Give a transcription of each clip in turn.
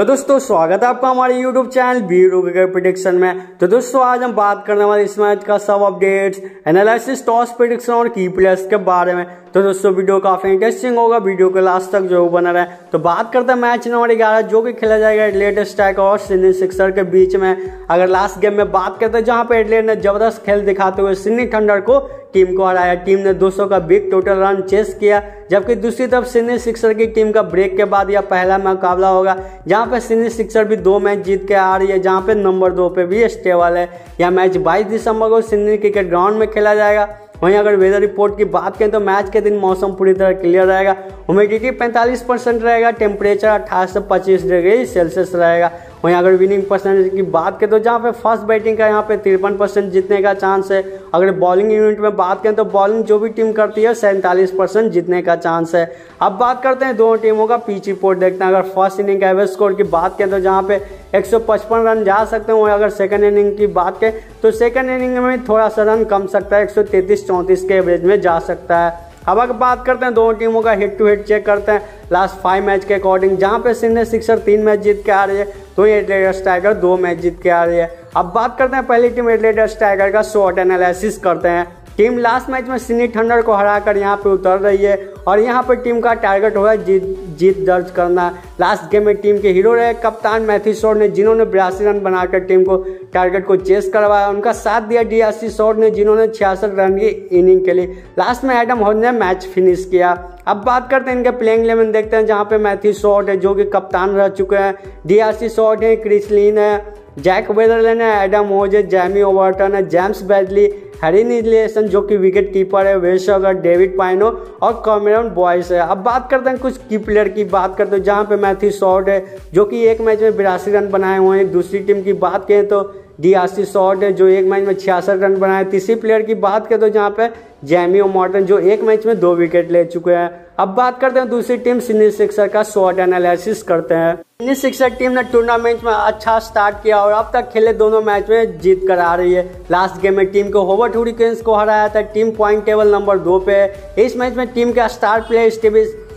तो दोस्तों, स्वागत है आपका हमारे YouTube channel B cricket prediction में। तो दोस्तों, आज हम बात करने वाले इस मैच का सब अपडेट्स एनालिसिस टॉस प्रिडिक्शन और की प्लेयर्स के बारे में। तो दोस्तों, वीडियो काफ़ी इंटरेस्टिंग होगा। वीडियो के लास्ट तक जो बना रहे। तो बात करते हैं मैच नंबर ग्यारह, जो कि खेला जाएगा एडलेट स्टैक और सिडनी सिक्सर के बीच में। अगर लास्ट गेम में बात करते हैं, जहाँ पर एडलेट ने ज़बरदस्त खेल दिखाते हुए सिडनी थंडर को टीम को हराया। टीम ने 200 का बिग टोटल रन चेस किया, जबकि दूसरी तरफ़ सिडनी सिक्सर की टीम का ब्रेक के बाद यह पहला मुकाबला होगा। जहाँ पे सिडनी सिक्सर भी दो मैच जीत के आ रही है जहाँ पे नंबर दो पे भी स्टेबल है। यह मैच 22 दिसंबर को सिडनी क्रिकेट ग्राउंड में खेला जाएगा। वहीं अगर वेदर रिपोर्ट की बात करें तो मैच के दिन मौसम पूरी तरह क्लियर रहेगा। ह्यूमिडिटी 45 परसेंट रहेगा टेम्परेचर अट्ठाईस से पच्चीस डिग्री सेल्सियस रहेगा। वहीं अगर विनिंग परसेंटेज की बात करें तो जहाँ पे फ़र्स्ट बैटिंग का यहाँ पे तिरपन परसेंट जीतने का चांस है। अगर बॉलिंग यूनिट में बात करें तो बॉलिंग जो भी टीम करती है, सैंतालीस परसेंट जीतने का चांस है। अब बात करते हैं दोनों टीमों का पिच रिपोर्ट देखते हैं। अगर फ़र्स्ट इनिंग का एवरेज स्कोर की बात करें तो जहाँ पे 155 रन जा सकते हैं, वहीं अगर सेकंड इनिंग की बात करें तो सेकंड इनिंग में थोड़ा सा रन कम सकता है, एक सौ के एवरेज में जा सकता है। अब अगर बात करते हैं, दोनों टीमों का हिट टू हिट चेक करते हैं। लास्ट फाइव मैच के अकॉर्डिंग जहाँ पे सिन्ने सिक्सर तीन मैच जीत के आ रही है तो ये टाइगर दो मैच जीत के आ रही है। अब बात करते हैं, पहली टीम एटलेटर्स टाइगर का शॉर्ट एनालिसिस करते हैं। टीम लास्ट मैच में सिनी थंडर को हराकर यहाँ पे उतर रही है और यहाँ पर टीम का टारगेट होगा जीत जीत दर्ज करना। लास्ट गेम में टीम के हीरो रहे कप्तान मैथी शोर ने, जिन्होंने बयासी रन बनाकर टीम को टारगेट को चेस करवाया। उनका साथ दिया डी शोर ने, जिन्होंने छियासठ रन की इनिंग के लिए लास्ट में एडम हॉल ने मैच फिनिश किया। अब बात करते हैं इनके प्लेइंग इलेवन, देखते हैं जहाँ पे मैथी शॉर्ट है, जो कि कप्तान रह चुके हैं। डी शॉर्ट है क्रिसलिन है, जैक वेदरलैंड है, एडम होज है, जैमी ओवर्टन है, जेम्स बैडली हैरी नीलेसन जो कि विकेट कीपर है वेशगर डेविड पाइनो और कॉमेरन बॉयस है। अब बात करते हैं कुछ की प्लेयर की बात करते हैं, जहाँ पे मैथ्यू शॉर्ट है, जो कि एक मैच में बिरासी रन बनाए हुए हैं। दूसरी टीम की बात करें तो डी आर शॉर्ट है, जो एक मैच में छियासठ रन बनाए तीसरी प्लेयर की बात करें तो जहाँ पे जैमी मॉडर्न जो एक मैच में दो विकेट ले चुके हैं। अब बात करते हैं दूसरी टीम सिनी सिक्सर का शॉर्ट एनालिसिस करते हैं। सिनी सिक्सर टीम ने टूर्नामेंट में अच्छा स्टार्ट किया और अब तक खेले दोनों मैच में जीत कर आ रही है। लास्ट गेम में टीम को होवर्ट हुरिकेन्स को हराया था। टीम पॉइंट टेबल नंबर दो पे इस मैच में टीम का स्टार प्लेयर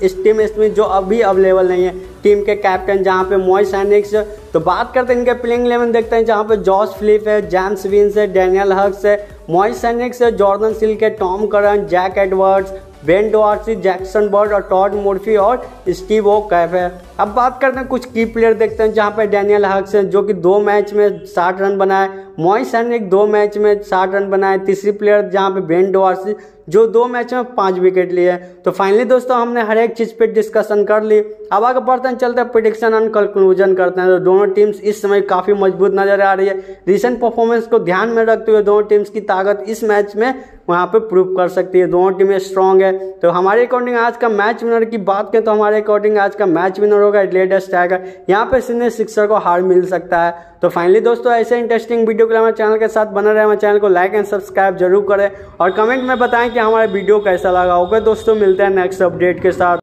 स्टीव स्मिथ जो अभी अवेलेबल नहीं है। टीम के कैप्टन जहाँ पे मोइस एनिक्स तो बात करते हैं इनके प्लेइंग इलेवन देखते हैं जहाँ पे जॉर्ज फ्लिप है जैम्स विंस है डैनियल हक्स है मोइस एनिक्स है जॉर्डन सिल्क है Tom Curran Jack Edwards Ben Dwarshuis, Jackson Bird और टॉड मोर्फी और स्टीव ओ कैफ है अब बात करते हैं कुछ की प्लेयर देखते हैं, जहाँ पे डैनियल हक्स है, जो कि दो मैच में साठ रन बनाए। मोइस सैनिक दो मैच में साठ रन बनाए। तीसरी प्लेयर जहाँ पे बेन डोआर्सी, जो दो मैच में पाँच विकेट लिए तो फाइनली दोस्तों, हमने हर एक चीज़ पे डिस्कशन कर ली। अब आगे बढ़ते हैं, चलते हैं प्रिडिक्शन एंड कंक्लूजन करते हैं। तो दोनों टीम्स इस समय काफ़ी मज़बूत नज़र आ रही है। रिसेंट परफॉर्मेंस को ध्यान में रखते हुए दोनों टीम्स की ताकत इस मैच में वहाँ पे प्रूव कर सकती है, दोनों टीमें स्ट्रांग है। तो हमारे अकॉर्डिंग आज का मैच विनर की बात करें तो हमारे अकॉर्डिंग आज का मैच विनर होगा लेटेस्ट टाइगर यहाँ पे सीनियर सिक्सर को हार मिल सकता है। तो फाइनली दोस्तों, ऐसे इंटरेस्टिंग वीडियो के लिए हमारे चैनल के साथ बना रहे। हमारे चैनल को लाइक एंड सब्सक्राइब ज़रूर करें। और कमेंट में बताएँ कि हमारा वीडियो कैसा लगा होगा। दोस्तों, मिलते हैं नेक्स्ट अपडेट के साथ।